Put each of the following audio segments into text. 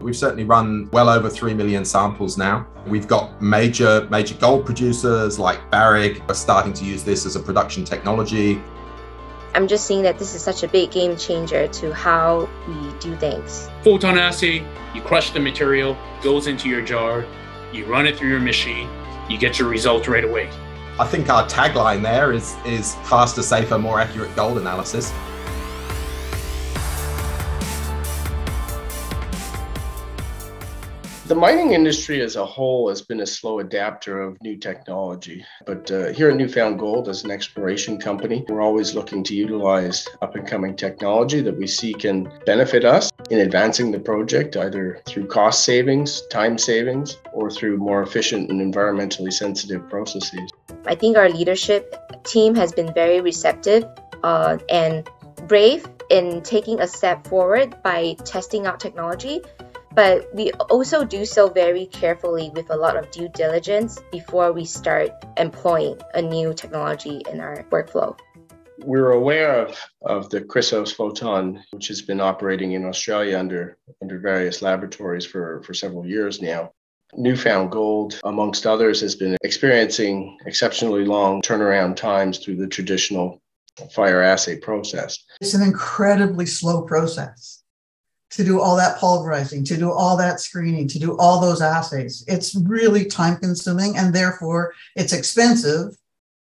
We've certainly run well over 3 million samples now. We've got major major gold producers like Barrick are starting to use this as a production technology. I'm just seeing that this is such a big game changer to how we do things. Photon assay, you crush the material, goes into your jar, you run it through your machine, you get your result right away. I think our tagline there is is faster, safer, more accurate gold analysis. The mining industry as a whole has been a slow adapter of new technology. But uh, here at New Found Gold, as an exploration company, we're always looking to utilize up and coming technology that we see can benefit us in advancing the project, either through cost savings, time savings, or through more efficient and environmentally sensitive processes. I think our leadership team has been very receptive uh, and brave in taking a step forward by testing out technology but we also do so very carefully with a lot of due diligence before we start employing a new technology in our workflow. We're aware of, of the Chrysos photon, which has been operating in Australia under, under various laboratories for, for several years now. New Found Gold, amongst others, has been experiencing exceptionally long turnaround times through the traditional fire assay process. It's an incredibly slow process to do all that pulverizing, to do all that screening, to do all those assays. It's really time consuming and therefore it's expensive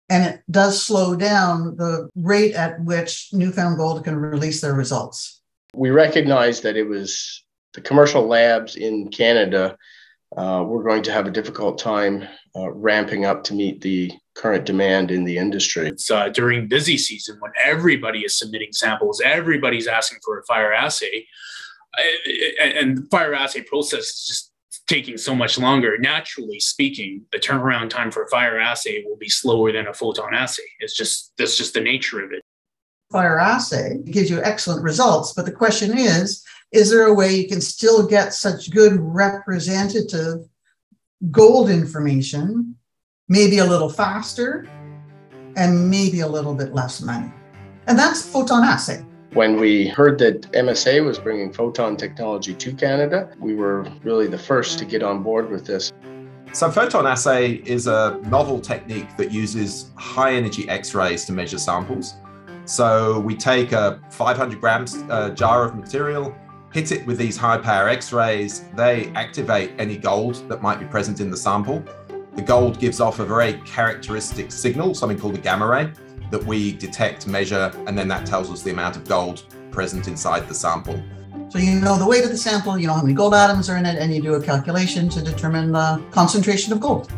and it does slow down the rate at which New Found Gold can release their results. We recognized that it was the commercial labs in Canada uh, were going to have a difficult time uh, ramping up to meet the current demand in the industry. It's uh, during busy season when everybody is submitting samples, everybody's asking for a fire assay and the fire assay process is just taking so much longer. Naturally speaking, the turnaround time for a fire assay will be slower than a photon assay. It's just that's just the nature of it. Fire assay gives you excellent results, but the question is, is there a way you can still get such good representative gold information, maybe a little faster and maybe a little bit less money? And that's photon assay. When we heard that MSA was bringing photon technology to Canada, we were really the first to get on board with this. So, photon assay is a novel technique that uses high energy X rays to measure samples. So, we take a 500 grams uh, jar of material, hit it with these high power X rays, they activate any gold that might be present in the sample. The gold gives off a very characteristic signal, something called a gamma ray that we detect, measure, and then that tells us the amount of gold present inside the sample. So you know the weight of the sample, you know how many gold atoms are in it, and you do a calculation to determine the concentration of gold.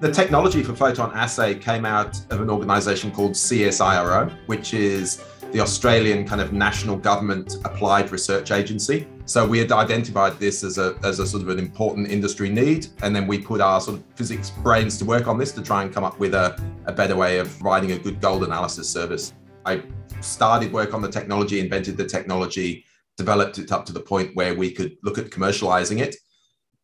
The technology for photon assay came out of an organization called CSIRO, which is the Australian kind of national government applied research agency. So we had identified this as a, as a sort of an important industry need. And then we put our sort of physics brains to work on this to try and come up with a, a better way of writing a good gold analysis service. I started work on the technology, invented the technology, developed it up to the point where we could look at commercializing it.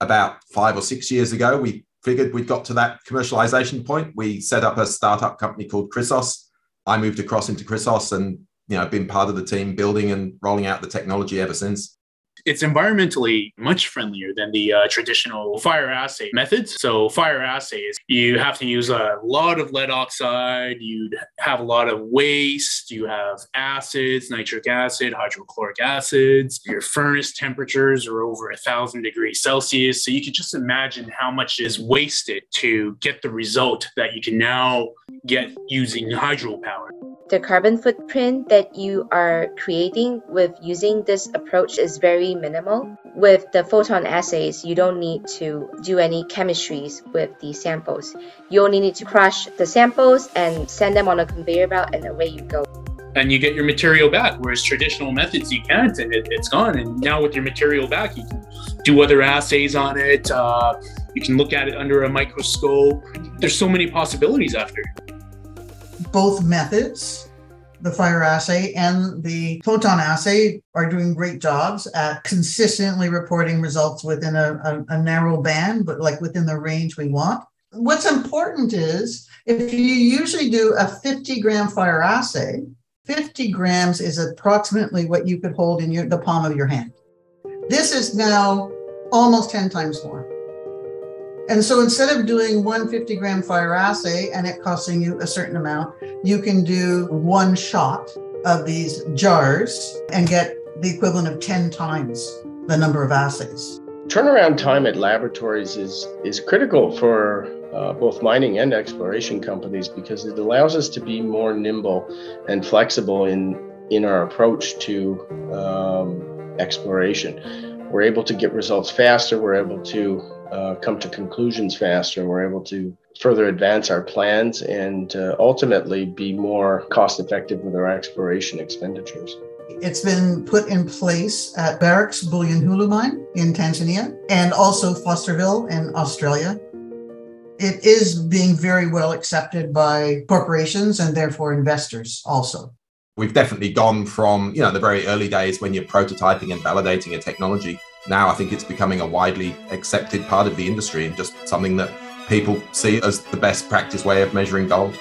About five or six years ago, we figured we'd got to that commercialization point. We set up a startup company called Chrysos. I moved across into Chrysos and you know been part of the team building and rolling out the technology ever since it's environmentally much friendlier than the uh, traditional fire assay methods. So, fire assays, you have to use a lot of lead oxide, you'd have a lot of waste, you have acids, nitric acid, hydrochloric acids. Your furnace temperatures are over a thousand degrees Celsius. So, you can just imagine how much is wasted to get the result that you can now get using hydropower the carbon footprint that you are creating with using this approach is very minimal. With the photon assays, you don't need to do any chemistries with the samples. You only need to crush the samples and send them on a conveyor belt, and away you go. And you get your material back, whereas traditional methods you can't, and it, has gone. And now with your material back, you can do other assays on it. Uh, you can look at it under a microscope. There's so many possibilities after both methods, the fire assay and the photon assay, are doing great jobs at consistently reporting results within a, a, a narrow band, but like within the range we want. What's important is if you usually do a 50 gram fire assay, 50 grams is approximately what you could hold in your, the palm of your hand. This is now almost 10 times more. And so instead of doing one 50 gram fire assay and it costing you a certain amount, you can do one shot of these jars and get the equivalent of 10 times the number of assays. Turnaround time at laboratories is, is critical for uh, both mining and exploration companies because it allows us to be more nimble and flexible in, in our approach to um, exploration. We're able to get results faster, we're able to uh, come to conclusions faster, we're able to further advance our plans and uh, ultimately be more cost effective with our exploration expenditures. It's been put in place at Barrick's Bulyanhulu mine in Tanzania and also Fosterville in Australia. It is being very well accepted by corporations and therefore investors also. We've definitely gone from, you know, the very early days when you're prototyping and validating a technology. Now I think it's becoming a widely accepted part of the industry and just something that people see as the best practice way of measuring gold.